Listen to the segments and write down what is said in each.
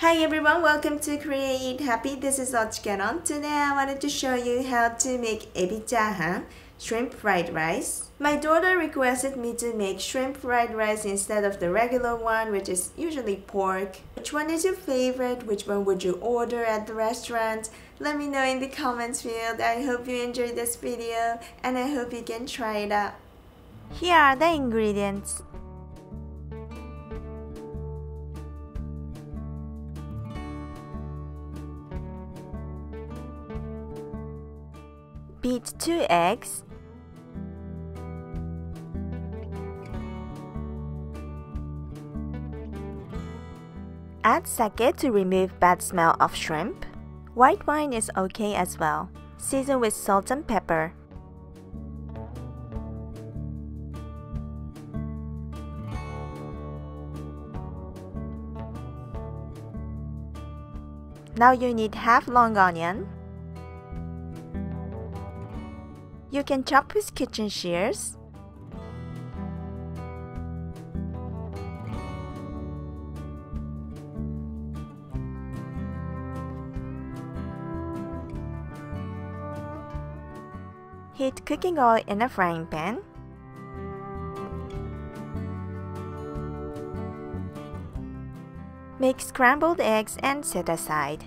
Hi everyone, welcome to Create Happy. This is Ochikeron. Today I wanted to show you how to make ebi chahan, shrimp fried rice. My daughter requested me to make shrimp fried rice instead of the regular one, which is usually pork. Which one is your favorite? Which one would you order at the restaurant? Let me know in the comments field. I hope you enjoyed this video and I hope you can try it out. Here are the ingredients. Beat 2 eggs. Add sake to remove bad smell of shrimp. White wine is okay as well. Season with salt and pepper. Now you need half long onion, You can chop with kitchen shears. Heat cooking oil in a frying pan. Make scrambled eggs and set aside.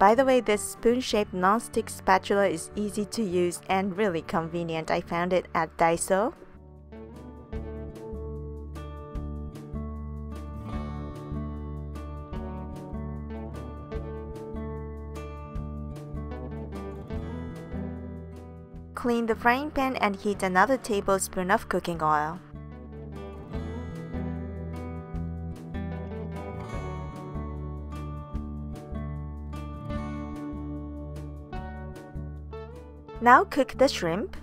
By the way, this spoon-shaped non-stick spatula is easy to use and really convenient. I found it at Daiso. Clean the frying pan and heat another tablespoon of cooking oil. Now cook the shrimp.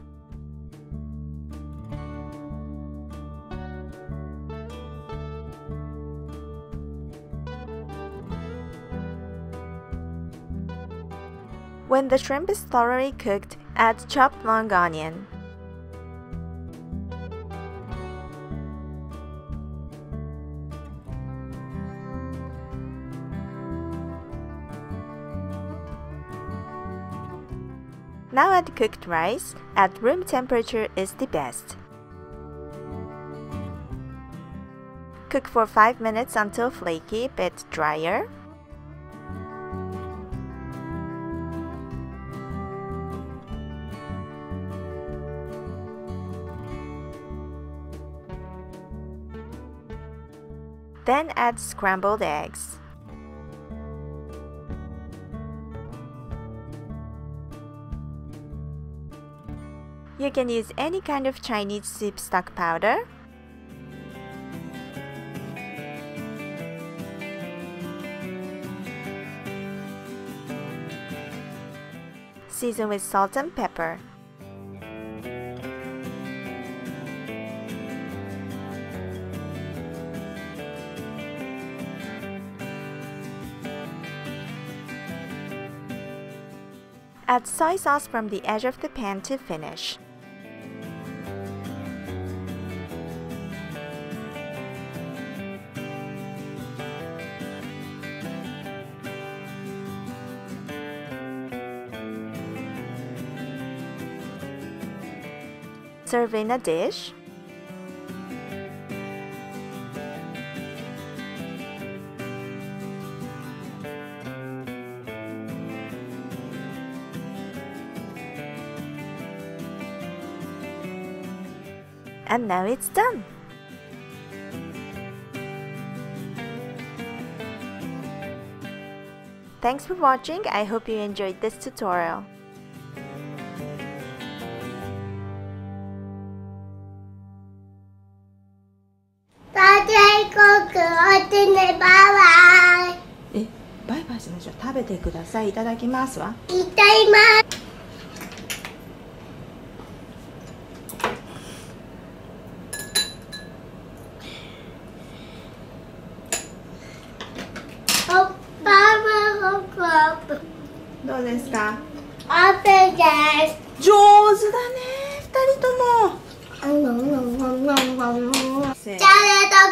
When the shrimp is thoroughly cooked, add chopped long onion. Now add cooked rice. At room temperature is the best. Cook for 5 minutes until flaky, bit drier. Then add scrambled eggs. You can use any kind of Chinese soup stock powder. Season with salt and pepper. Add soy sauce from the edge of the pan to finish. Serve in a dish. And now it's done! Thanks for watching, I hope you enjoyed this tutorial. Bye えバイバイしましょう食べてくださいいただきますわ.いたいます。おっぱまごこどうですか？おぺです。上手だね二人ともチャンネル登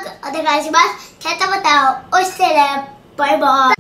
録お願いします。チャットボタンを押してね。バイバイ。